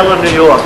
Sandler, New York.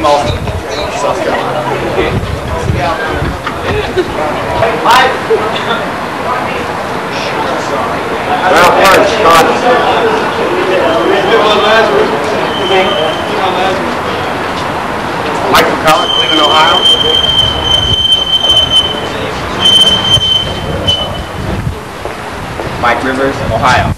Malton, South Carolina. Ralph Burns, Scotland. Mike McCullough, Cleveland, Ohio. Mike Rivers, Ohio.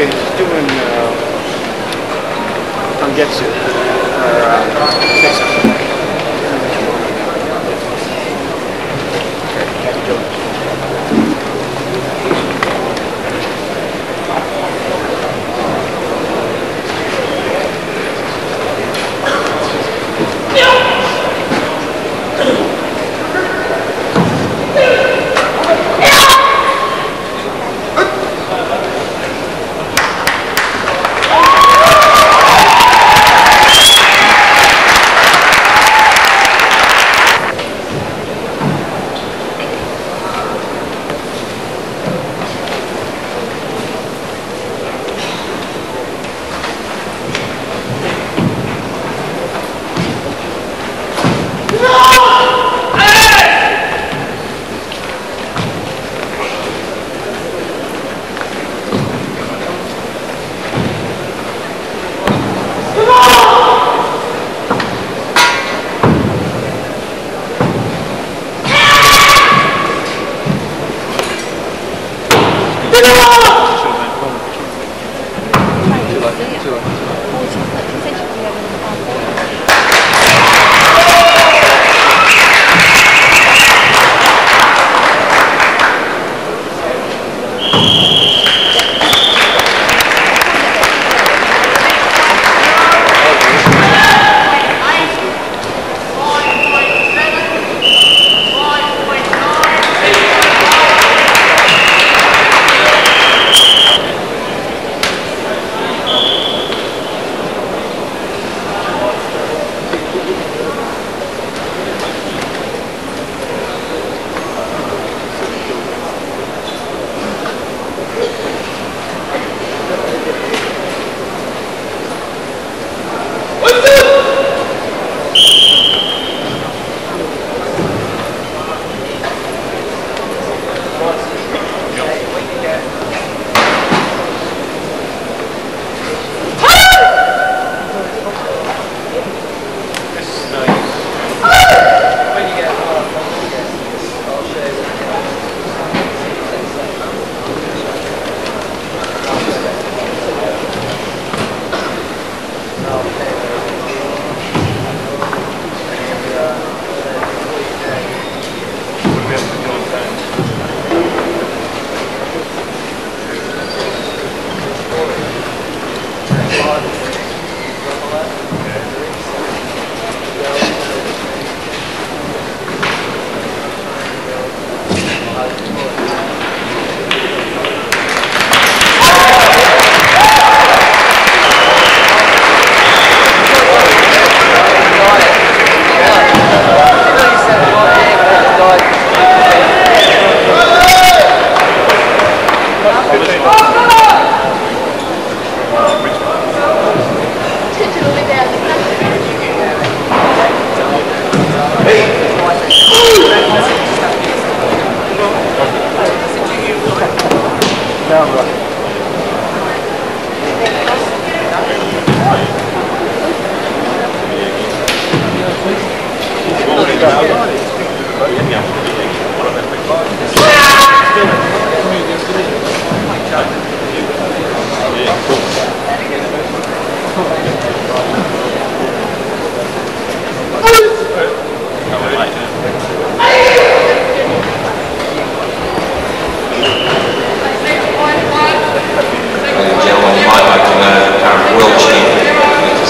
Okay, doing uh, Tangetsu. Or, uh,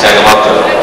Sakamoto.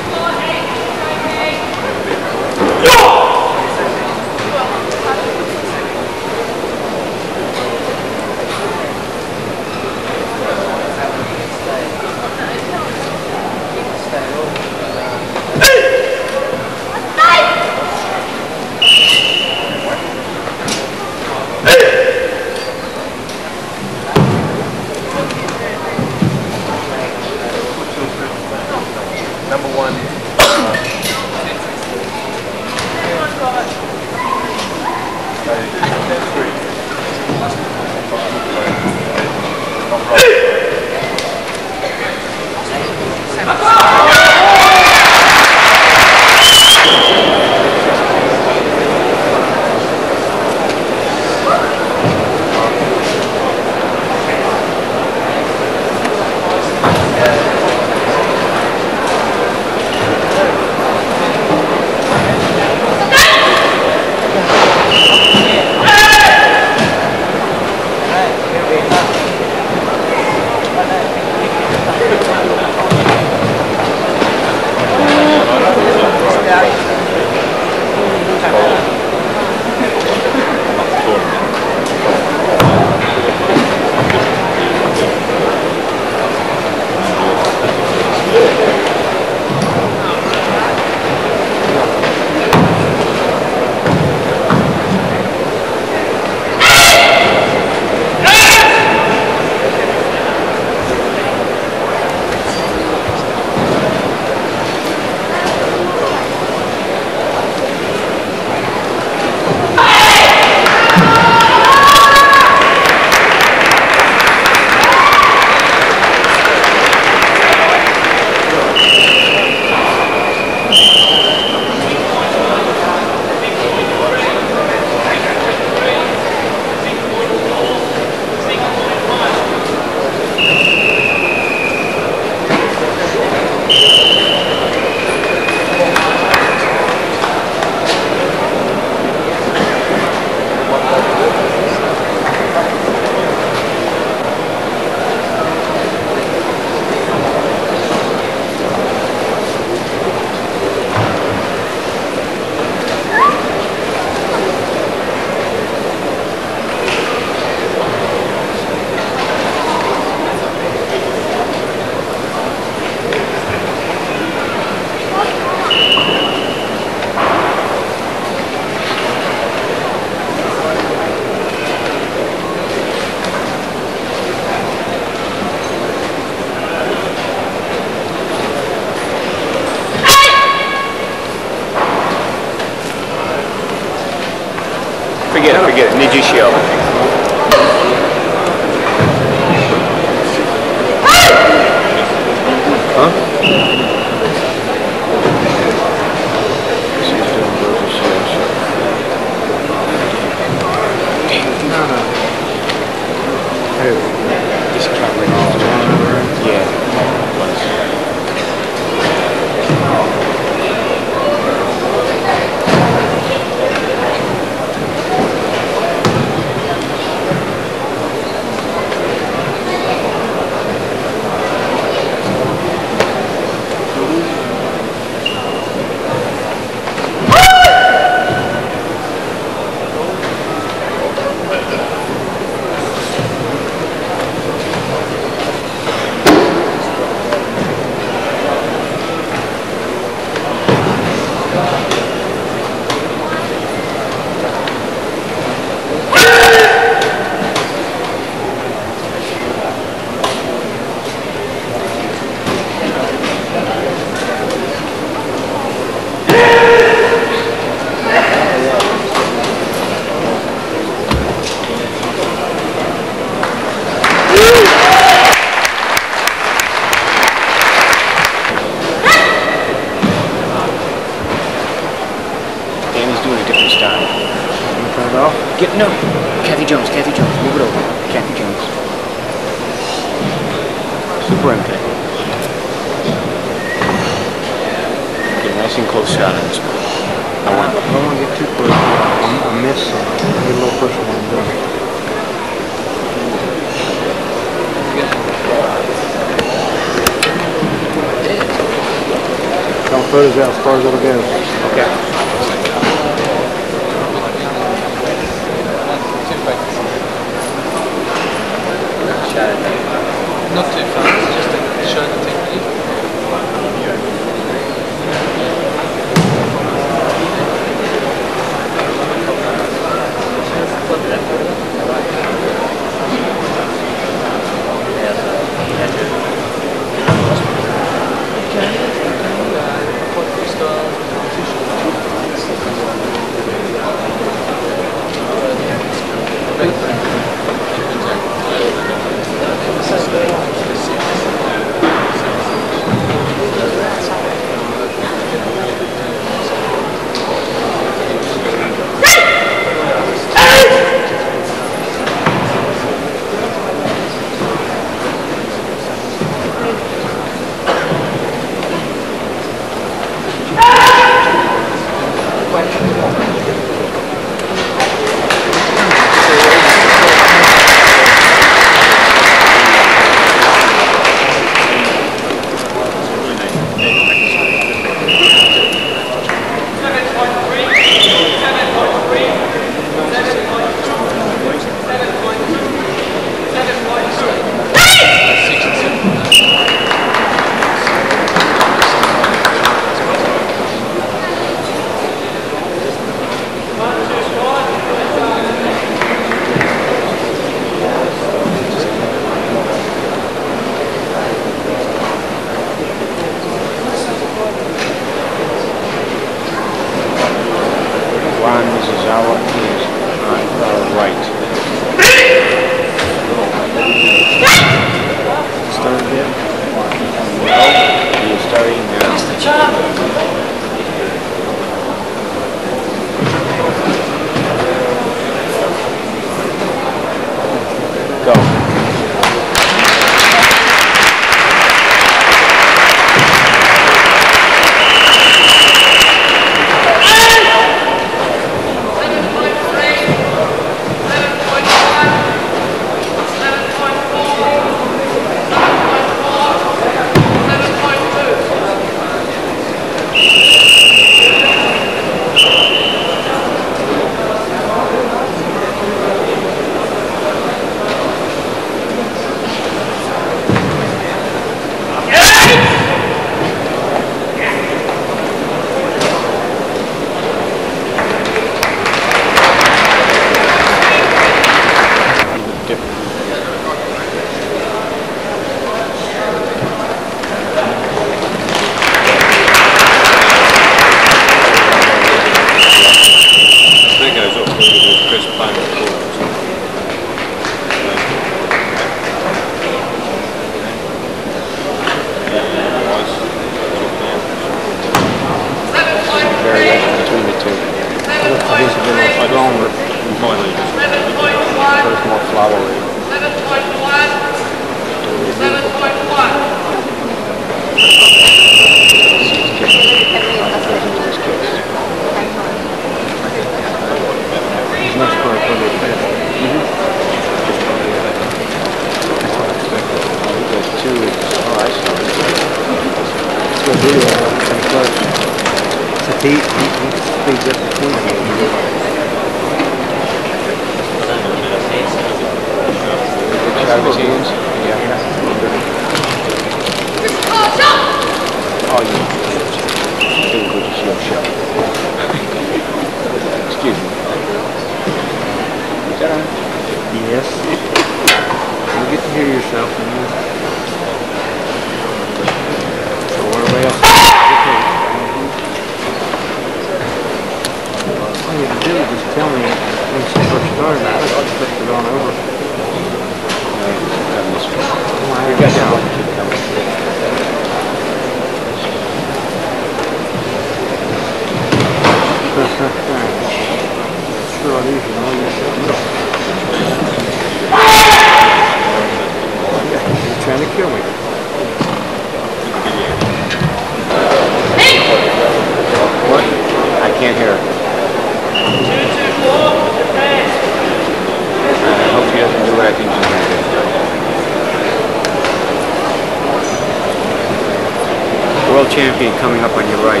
be coming up on your right.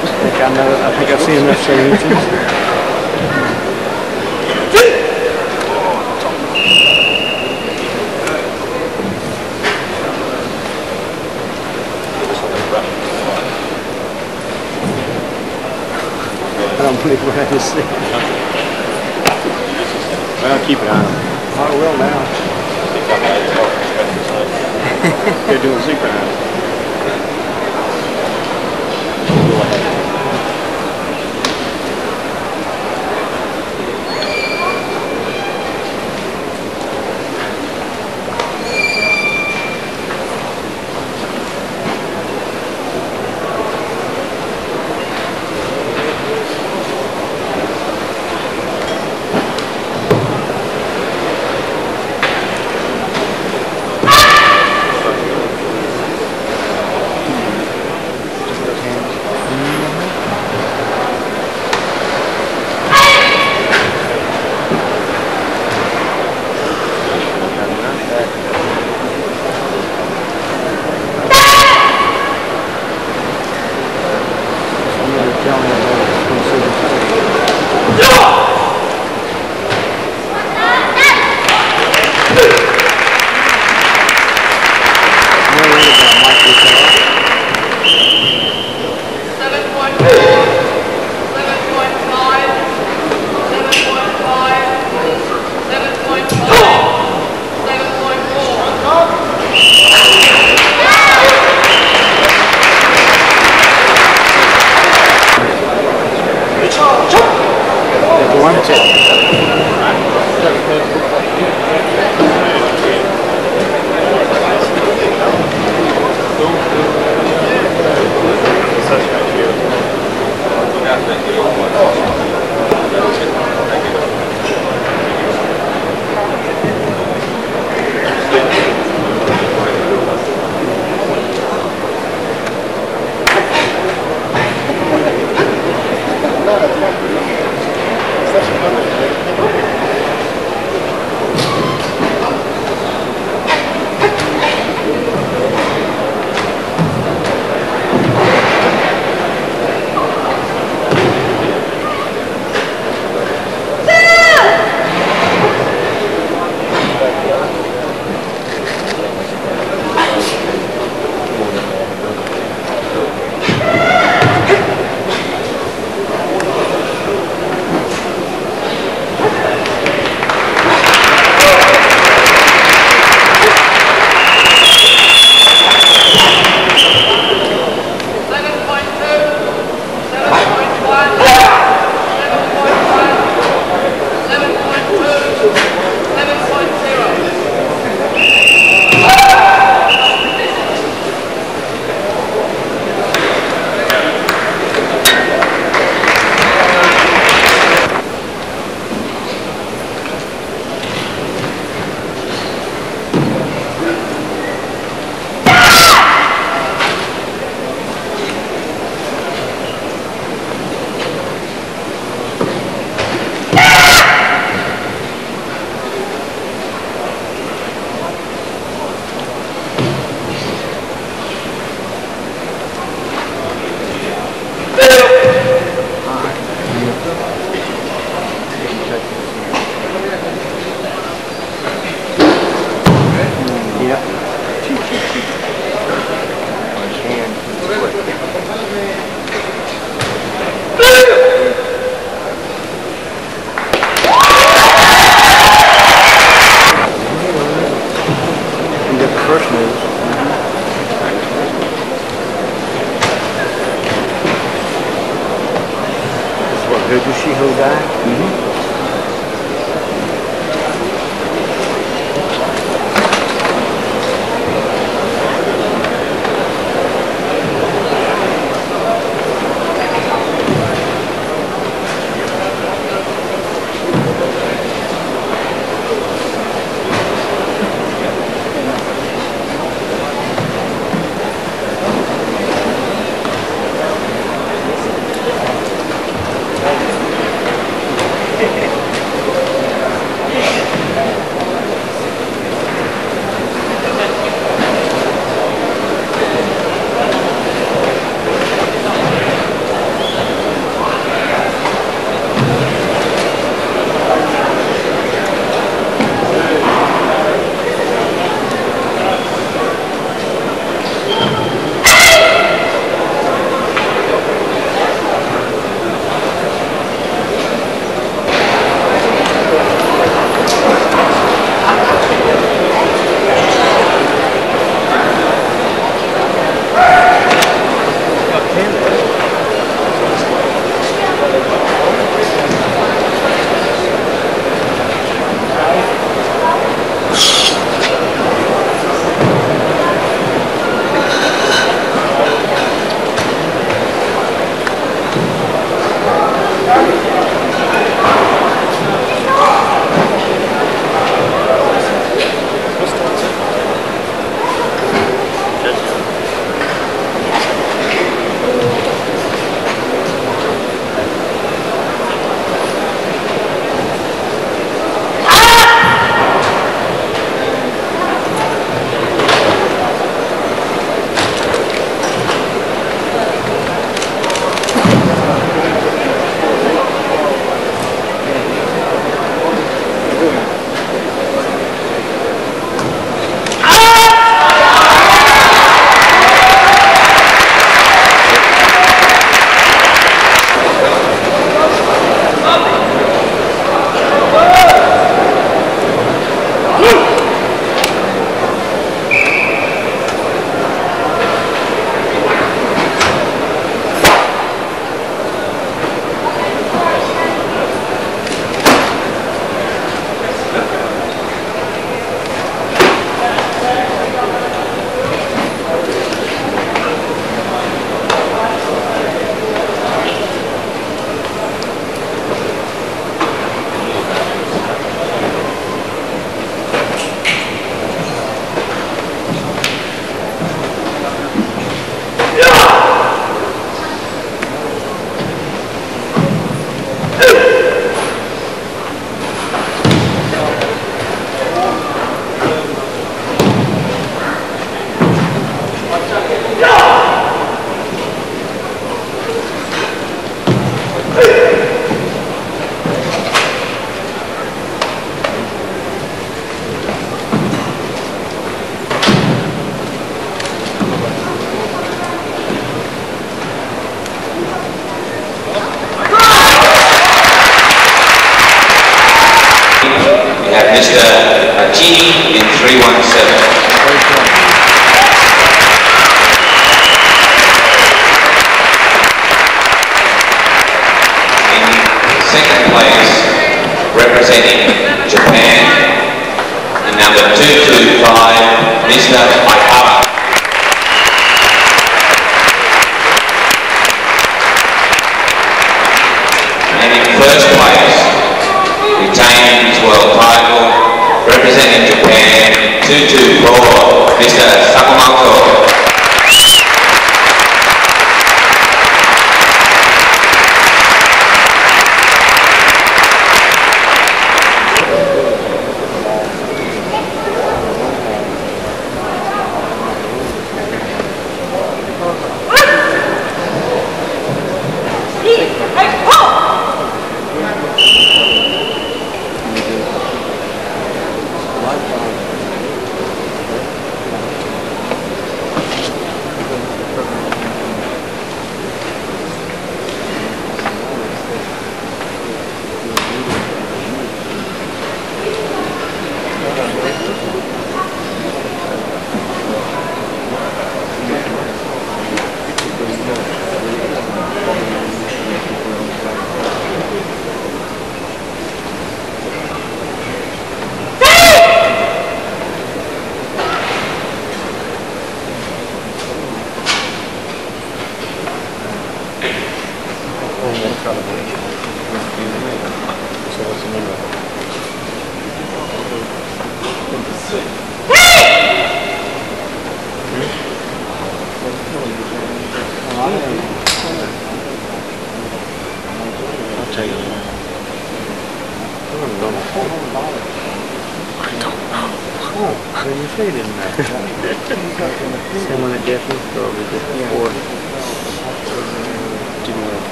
I think, I'm not, I think I've seen enough believe we're at this thing. Well, keep it on. I will now. They're doing synchronized. Obrigado.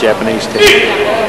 Japanese team.